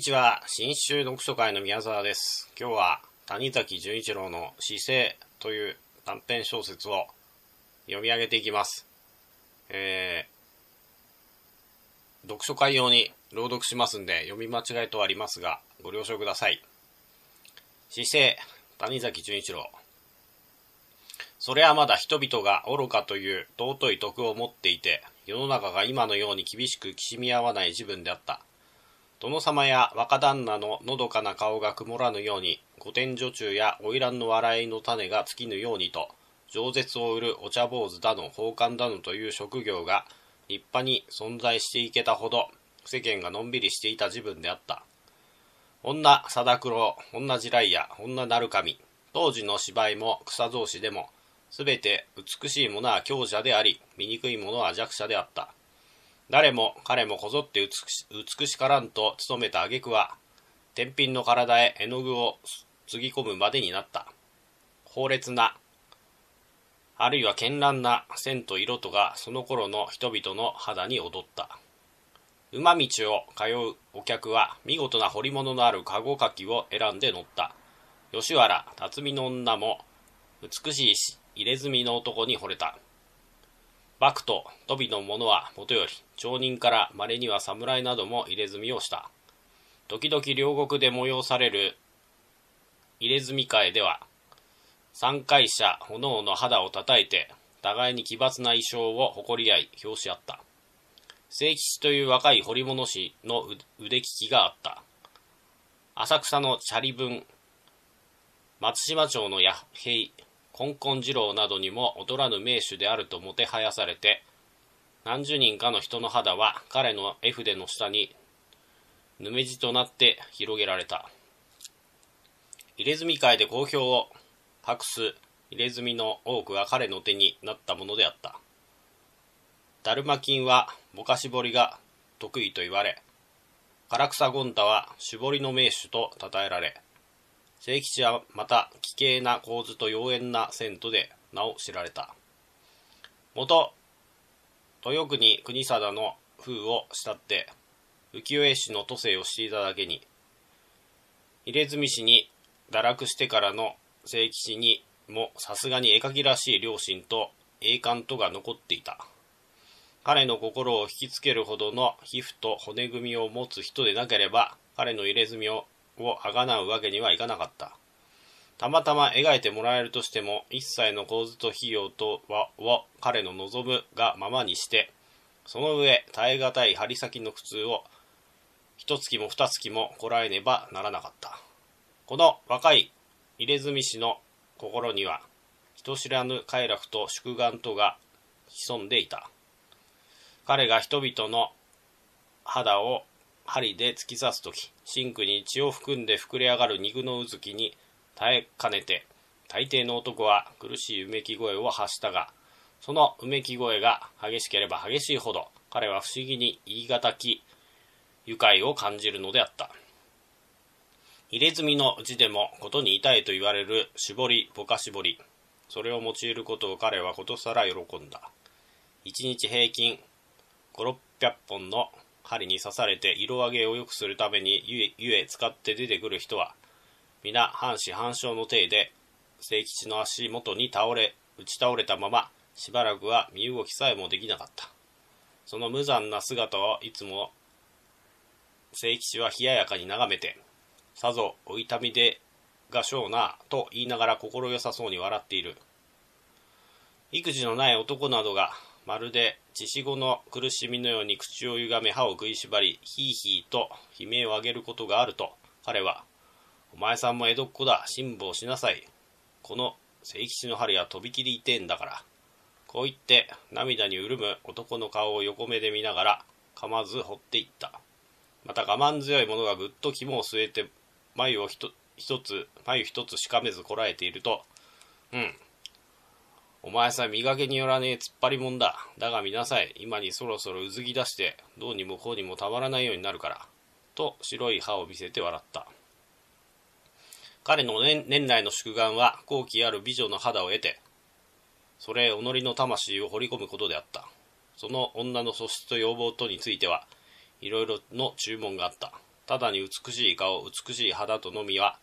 にちは。新州読書会の宮沢です。今日は谷崎潤一郎の姿勢という短編小説を読み上げていきます。えー、読書会用に朗読しますんで読み間違いとはありますがご了承ください。姿勢、谷崎潤一郎。それはまだ人々が愚かという尊い徳を持っていて、世の中が今のように厳しくきしみ合わない自分であった。殿様や若旦那ののどかな顔が曇らぬように、御殿女中や花魁の笑いの種が尽きぬようにと、饒舌を売るお茶坊主だの、宝冠だのという職業が立派に存在していけたほど、世間がのんびりしていた自分であった。女貞九女地雷や、女鳴神、当時の芝居も草草子でも、すべて美しいものは強者であり、醜いものは弱者であった。誰も彼もこぞって美し美しからんと努めた挙句は、天品の体へ絵の具をつぎ込むまでになった。猛烈な、あるいは絢爛な線と色とがその頃の人々の肌に踊った。馬道を通うお客は見事な彫り物のある籠かきを選んで乗った。吉原辰巳の女も美しいし入れ墨の男に惚れた。幕と飛びの者はもとより、町人から稀には侍なども入れ墨をした。時々両国で催される入れ墨会では、参会者おの肌を叩いて、互いに奇抜な衣装を誇り合い、表し合った。聖吉という若い彫り物師の腕利きがあった。浅草のチャリ分、松島町の弥平、金婚次郎などにも劣らぬ名手であるともてはやされて、何十人かの人の肌は彼の絵筆の下に、ぬめじとなって広げられた。入れ墨会で好評を博す入れ墨の多くが彼の手になったものであった。ダルマ金はぼかし彫りが得意と言われ、唐草ゴンタは絞りの名手と称えられ、清吉はまた奇形な構図と妖艶なセントで名を知られた。元、豊国国貞の風を慕って、浮世絵師の都政をしていただけに、入れ墨師に堕落してからの清吉にもさすがに絵描きらしい良心と栄冠とが残っていた。彼の心を引きつけるほどの皮膚と骨組みを持つ人でなければ、彼の入れ墨ををあがなうわけにはいかなかった。たまたま描いてもらえるとしても、一切の構図と費用とはを彼の望むがままにして、その上、耐え難い針先の苦痛を、一月も二月もこらえねばならなかった。この若い入れ墨師の心には、人知らぬ快楽と祝願とが潜んでいた。彼が人々の肌を針で突き刺すとき、シンクに血を含んで膨れ上がる肉のうずきに耐えかねて、大抵の男は苦しいうめき声を発したが、そのうめき声が激しければ激しいほど、彼は不思議に言い難き愉快を感じるのであった。入れ墨の字でもことに痛いと言われる絞り、ぼか絞り、それを用いることを彼はことさら喜んだ。一日平均5、600本の針に刺されて色上げを良くするためにゆえ使って出てくる人は皆半死半生の体で清吉の足元に倒れ打ち倒れたまましばらくは身動きさえもできなかった。その無残な姿をいつも清吉は冷ややかに眺めてさぞお痛みでがしょうなと言いながら心よさそうに笑っている。育児のない男などがまるで血死後の苦しみのように口を歪め歯を食いしばり、ひいひいと悲鳴を上げることがあると、彼は、お前さんも江戸っ子だ、辛抱しなさい。この聖吉の針はとびきり痛えんだから。こう言って涙に潤む男の顔を横目で見ながら、噛まず掘っていった。また我慢強い者がぐっと肝を据えて、眉を一つ、眉一つしかめずこらえていると、うん、お前さ、磨けによらねえ突っ張りもんだ。だが見なさい。今にそろそろうずき出して、どうにもこうにもたまらないようになるから。と、白い歯を見せて笑った。彼の年年来の祝願は、好奇ある美女の肌を得て、それ、己の魂を掘り込むことであった。その女の素質と要望とについては、いろいろの注文があった。ただに美しい顔美しい肌とのみは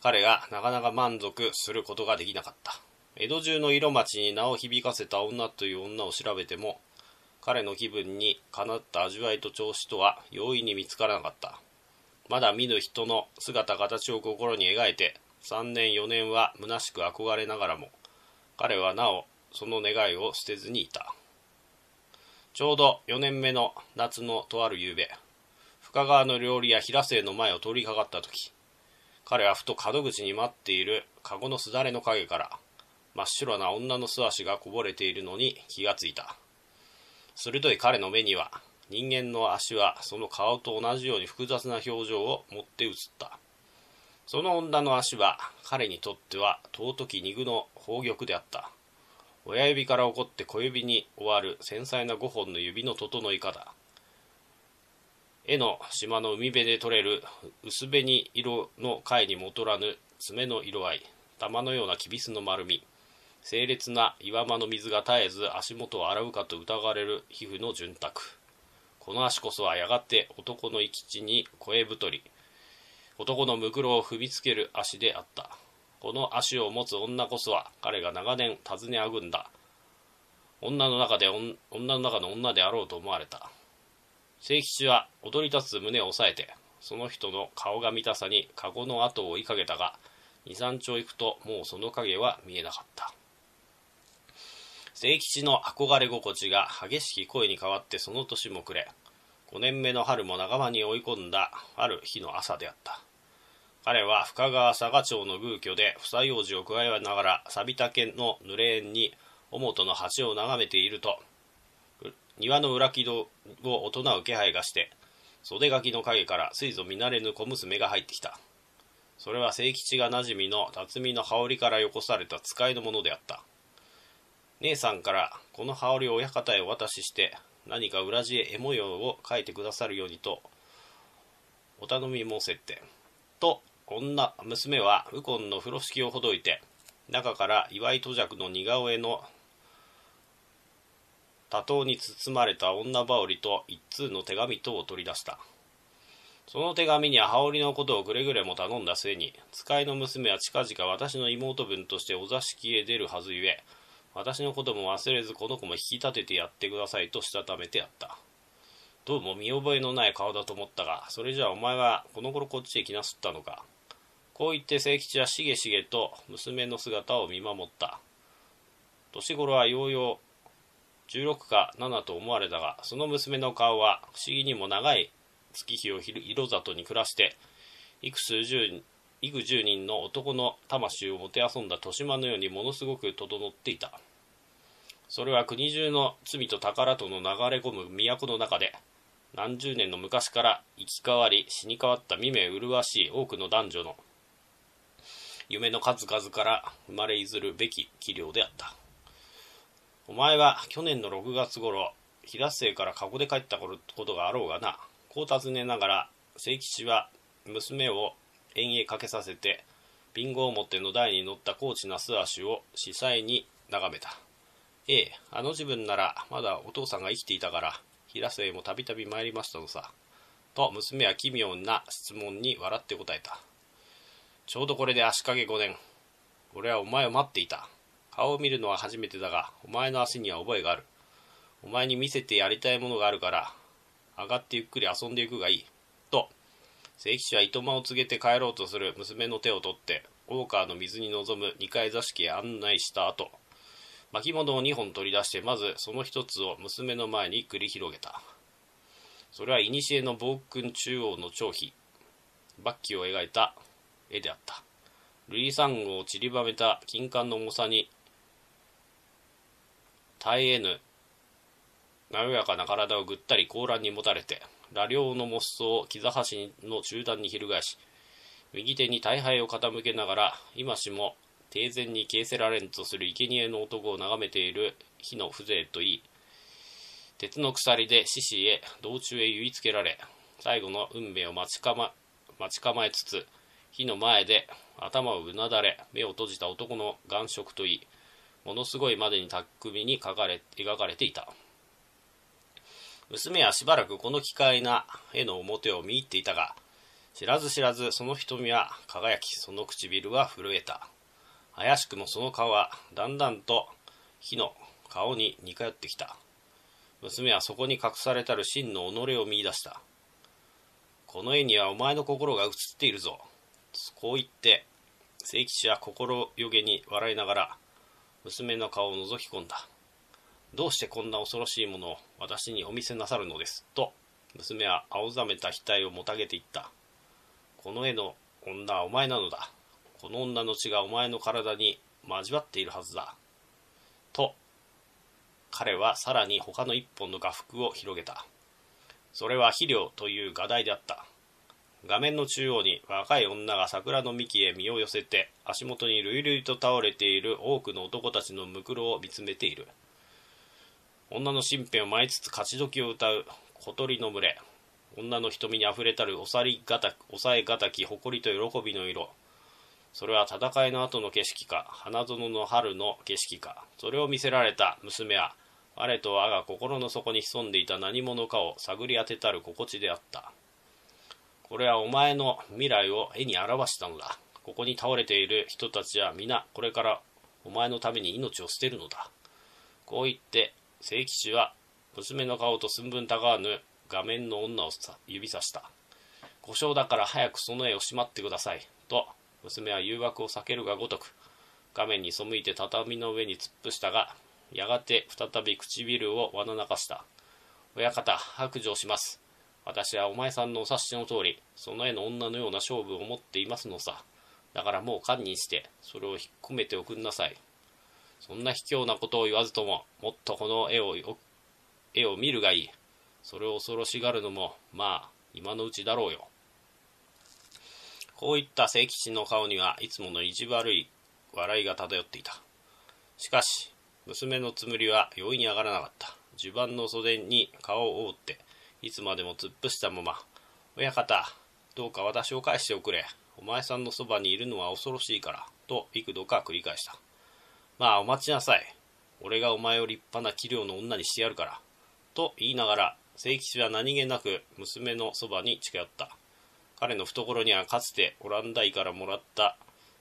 彼がなかなか満足することができなかった江戸中の色町に名を響かせた女という女を調べても彼の気分にかなった味わいと調子とは容易に見つからなかった。まだ見ぬ人の姿形を心に描いて3年4年は虚しく憧れながらも彼はなおその願いを捨てずにいた。ちょうど4年目の夏のとある夕べ深川の料理屋平瀬の前を通りかかった時彼はふと門口に待っている籠のすだれの陰から真っ白な女の素足がこぼれているのに気がついた。鋭い彼の目には人間の足はその顔と同じように複雑な表情を持って映った。その女の足は彼にとっては尊き肉の宝玉であった。親指から起こって小指に終わる繊細な5本の指の整い方。絵の島の海辺で取れる薄紅色の貝にもとらぬ爪の色合い玉のようなきびすの丸み。清烈な岩間の水が絶えず足元を洗うかと疑われる皮膚の潤沢。この足こそはやがて男の生き地に声太り男のむくろを踏みつける足であった。この足を持つ女こそは彼が長年尋ねあぐんだ。女の中で女の中の女であろうと思われた。清吉は踊り立つ胸を押さえてその人の顔が見たさに籠の後を追いかけたが23丁行くともうその影は見えなかった。清吉の憧れ心地が激しき声に変わってその年も暮れ5年目の春も仲間に追い込んだある日の朝であった。彼は深川佐賀町の宮居で房用事を加えながら錆びた毛の濡れ縁に表の鉢を眺めていると庭の裏木戸を大人う気配がして袖垣の陰からついぞ見慣れぬ小娘が入ってきた。それは清吉がなじみの辰巳の羽織からよこされた使いのものであった。姉さんからこの羽織を親方へお渡しして何か裏地へ絵模様を描いてくださるようにとお頼み申せってと女娘は右近の風呂敷をほどいて中から祝い戸尺の似顔絵の多頭に包まれた女羽織と一通の手紙等を取り出した。その手紙には羽織のことをくれぐれも頼んだ末に使いの娘は近々私の妹分としてお座敷へ出るはずゆえ私のことも忘れずこの子も引き立ててやってくださいとしたためてやった。どうも見覚えのない顔だと思ったが、それじゃあお前はこの頃こっちへ来なすったのか。こう言って清吉はしげしげと娘の姿を見守った。年頃はようよう16か7と思われたが、その娘の顔は不思議にも長い月日を色里に暮らして、幾数十幾十人の男の魂をもてあそんだ豊島のようにものすごく整っていた。それは国中の罪と宝との流れ込む都の中で何十年の昔から生き変わり死に変わった未明麗しい多くの男女の夢の数々から生まれいずるべき器量であった。お前は去年の6月頃平末から籠で帰ったことがあろうがなこう尋ねながら清吉は娘を円へかけさせてビンゴを持っての台に乗った高知な素足を司祭に眺めた。ええあの自分ならまだお父さんが生きていたから平瀬もたびたび参りましたのさ。と娘は奇妙な質問に笑って答えた。ちょうどこれで足掛け5年。俺はお前を待っていた。顔を見るのは初めてだがお前の足には覚えがある。お前に見せてやりたいものがあるから上がってゆっくり遊んでいくがいい。と聖騎士は糸間を告げて帰ろうとする。娘の手を取って大川の水に臨む二階座敷へ案内した後巻物を2本取り出してまずその一つを娘の前に繰り広げた。それは古の暴君中央の張飛バッキを描いた絵であった。瑠璃サンゴを散りばめた金冠の重さに耐えぬなやかな体をぐったり高乱に持たれて羅領のモスを木座橋の中段に翻し、右手に大敗を傾けながら、今しも定然に消せられんとする生贄の男を眺めている火の風情といい、鉄の鎖で獅子へ道中へ結いつけられ、最後の運命を待ち構待ち構えつつ、火の前で頭をうなだれ、目を閉じた男の眼色といい、ものすごいまでに巧みに描かれ描かれていた。娘はしばらくこの奇怪な絵の表を見入っていたが、知らず知らずその瞳は輝き、その唇は震えた。怪しくもその顔はだんだんと火の顔に似通ってきた。娘はそこに隠されたる真の己を見出した。この絵にはお前の心が映っているぞ。こう言って、聖吉は心よげに笑いながら、娘の顔を覗き込んだ。どうしてこんな恐ろしいものを私にお見せなさるのです？と、娘は青ざめた額をもたげていった。この絵の女はお前なのだ。この女の血がお前の体に交わっているはずだ。と、彼はさらに他の一本の画幅を広げた。それは肥料という画題であった。画面の中央に若い女が桜の幹へ身を寄せて足元に類々と倒れている多くの男たちのむくろを見つめている女の身辺を舞いつつ勝ち時を歌う小鳥の群れ女の瞳にあふれたる抑えがた抑えがたき誇りと喜びの色それは戦いの後の景色か花園の春の景色かそれを見せられた娘は我と我が心の底に潜んでいた何者かを探り当てたる心地であったこれはお前の未来を絵に表したのだ。ここに倒れている人たちは皆これからお前のために命を捨てるのだ。こう言って、聖吉は娘の顔と寸分たがわぬ画面の女を指さした。故障だから早くその絵をしまってください。と、娘は誘惑を避けるがごとく、画面に背いて畳の上に突っ伏したが、やがて再び唇をわななかした。親方、白状します。私はお前さんのお察しの通り、その絵の女のような勝負を持っていますのさ。だからもう堪忍して、それを引っ込めておくんなさい。そんな卑怯なことを言わずとも、もっとこの絵を、絵を見るがいい。それを恐ろしがるのも、まあ、今のうちだろうよ。こういった聖吉の顔にはいつもの意地悪い笑いが漂っていた。しかし、娘のつむりは容易に上がらなかった。襦袢の袖に顔を覆って、いつまでも突っ伏したまま、親方、どうか私を返しておくれ。お前さんのそばにいるのは恐ろしいから、と幾度か繰り返した。まあ、お待ちなさい。俺がお前を立派な器量の女にしてやるから。と言いながら、聖吉は何気なく娘のそばに近寄った。彼の懐にはかつてオランダ医からもらった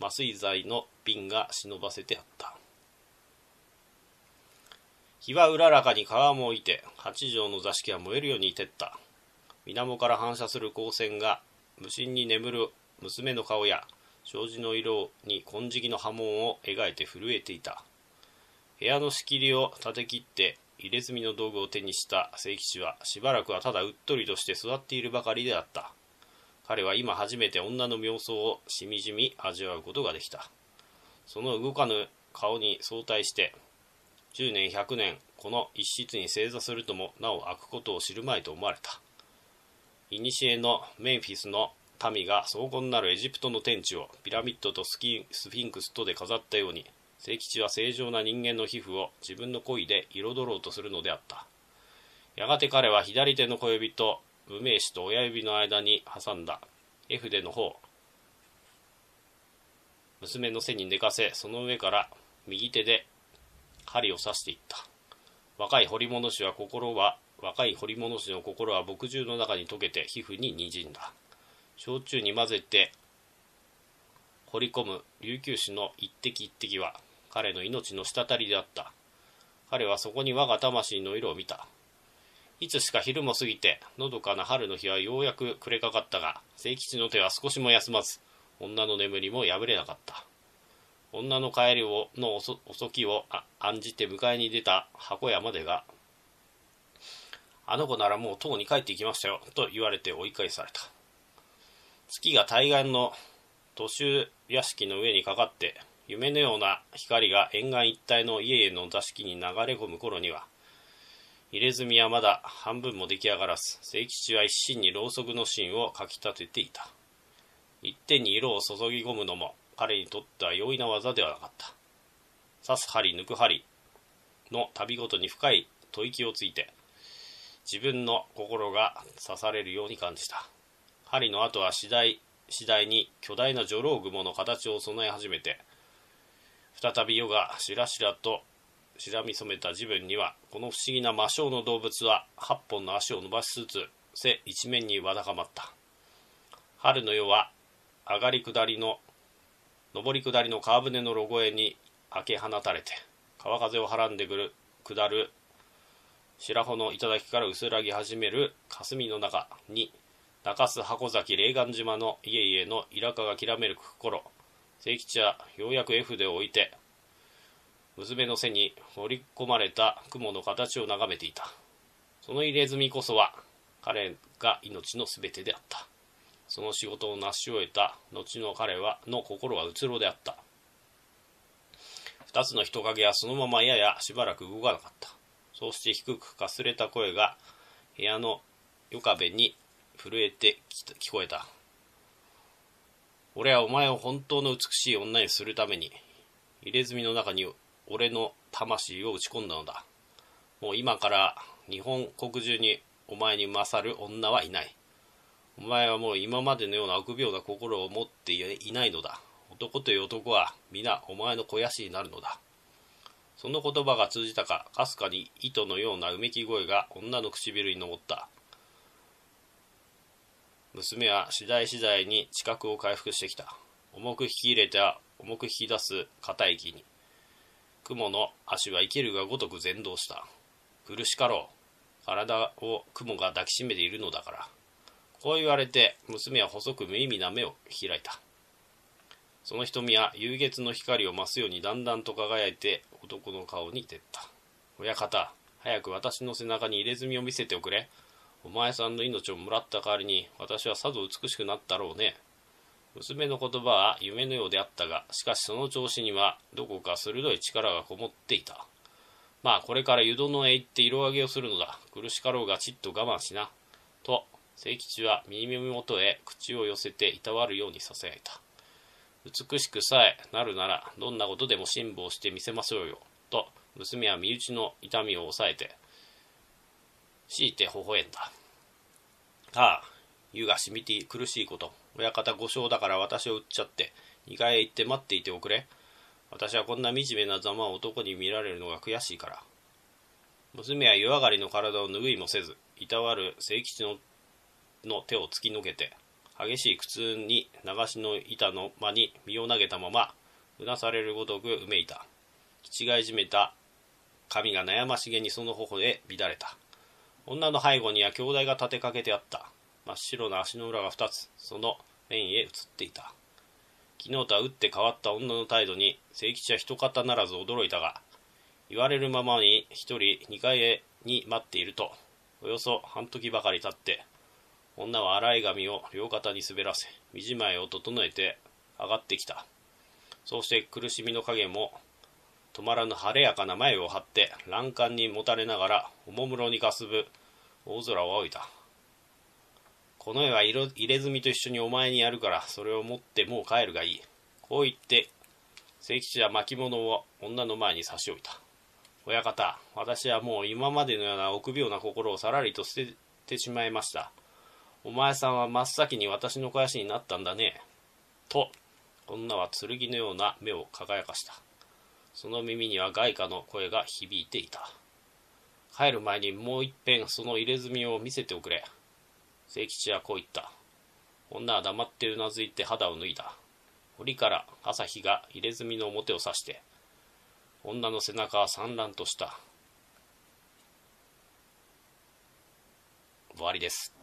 麻酔剤の瓶が忍ばせてあった。日はうららかに川も置いて、八畳の座敷は燃えるように照った。水面から反射する光線が、無心に眠る娘の顔や、障子の色に金色の波紋を描いて震えていた。部屋の仕切りを立て切って入れ墨の道具を手にした聖吉はしばらくはただうっとりとして座っているばかりであった。彼は今初めて女の妙想をしみじみ味わうことができた。その動かぬ顔に相対して10年100年この一室に正座するともなお開くことを知るまいと思われた。古のメンフィスの民が荘厳なるエジプトの天地をピラミッドとスキスフィンクスとで飾ったように聖吉は正常な人間の皮膚を自分の恋で彩ろうとするのであったやがて彼は左手の小指と無名指と親指の間に挟んだ絵筆の方娘の背に寝かせその上から右手で針を刺していった。若い彫り物師は心は、若い彫り物師の心は墨汁の中に溶けて皮膚に滲んだ。焼酎に混ぜて掘り込む琉球紙の一滴一滴は彼の命の滴りであった。彼はそこに我が魂の色を見た。いつしか昼も過ぎて、のどかな春の日はようやく暮れかかったが、清吉の手は少しも休まず、女の眠りも破れなかった。女の帰りをの遅きを案じて迎えに出た箱屋までが、あの子ならもうとうに帰ってきましたよ、と言われて追い返された。月が対岸の都州屋敷の上にかかって、夢のような光が沿岸一帯の家々の座敷に流れ込む頃には、入れ墨はまだ半分も出来上がらず、清吉は一心にろうそくの芯をかき立てていた。一点に色を注ぎ込むのも、彼にとっては容易な技ではなかった。刺す針抜く針の旅ごとに深い吐息をついて、自分の心が刺されるように感じた。針の後は次第、次第に巨大な女郎雲の形を備え始めて、再び夜がしらしらと白み染めた自分にはこの不思議な魔性の動物は8本の足を伸ばしつつ背一面にわだかまった。春の夜は上がり下りの上り下りの川舟のロゴへに明け放たれて川風をはらんでくる下る白穂の頂から薄らぎ始める霞の中に中洲箱崎霊岩島の家々のイラカがきらめる頃清吉はようやく絵筆を置いて娘の背に盛り込まれた雲の形を眺めていた。その入れ墨こそは彼が命の全てであった。その仕事を成し終えた後の彼はの心はうつろであった。二つの人影はそのままややしばらく動かなかった。そうして低くかすれた声が部屋の夜壁に震えて聞こえた。俺はお前を本当の美しい女にするために入れ墨の中に俺の魂を打ち込んだのだ。もう今から日本国中にお前に勝る女はいない。お前はもう今までのような臆病な心を持っていないのだ。男という男は皆お前の肥やしになるのだ。その言葉が通じたかかすかに糸のようなうめき声が女の唇に上った。娘は次第次第に知覚を回復してきた。重く引き入れては重く引き出す硬い木に。雲の足は生けるがごとく前動した。苦しかろう。体を雲が抱きしめているのだから。こう言われて娘は細く無意味な目を開いた。その瞳は夕月の光を増すようにだんだんと輝いて男の顔に照った。親方早く私の背中に入れ墨を見せておくれ。お前さんの命をもらった代わりに私はさぞ美しくなったろうね。娘の言葉は夢のようであったがしかしその調子にはどこか鋭い力がこもっていた。まあこれから湯殿へ行って色上げをするのだ。苦しかろうがちっと我慢しな。と清吉は耳元へ口を寄せていたわるようにささやいた。美しくさえなるならどんなことでも辛抱してみせましょうよ。と娘は身内の痛みを抑えて強いて微笑んだ。ああ湯が染みて苦しいこと。親方御正だから私を売っちゃって。2階へ行って待っていておくれ。私はこんな惨めなざまを男に見られるのが悔しいから。娘は湯上がりの体を拭いもせずいたわる清吉のの手を突き抜けて激しい苦痛に流しの板の間に身を投げたままうなされるごとくうめいた。気違いじめた。髪が悩ましげにその頬へ乱れた。女の背後には兄弟が立てかけてあった。真っ白な足の裏が2つ。その面へ映っていた。昨日とは打って変わった女の態度に清吉は一方ならず驚いたが言われるままに一人二階へに待っているとおよそ半時ばかり経って女は洗い髪を両肩に滑らせ身じまいを整えて上がってきた。そうして苦しみの影も止まらぬ晴れやかな眉を張って欄干にもたれながらおもむろにかすぶ大空を仰いだ。この絵は入れ墨と一緒にお前にやるからそれを持ってもう帰るがいい。こう言って清吉は巻物を女の前に差し置いた。親方私はもう今までのような臆病な心をさらりと捨ててしまいました。お前さんは真っ先に私の肥やしになったんだね。と女は剣のような目を輝かした。その耳には外貨の声が響いていた帰る前にもう一遍その入れ墨を見せておくれ清吉はこう言った。女は黙ってうなずいて肌を脱いだ。堀から朝日が入れ墨の表を指して、女の背中は散乱とした。終わりです。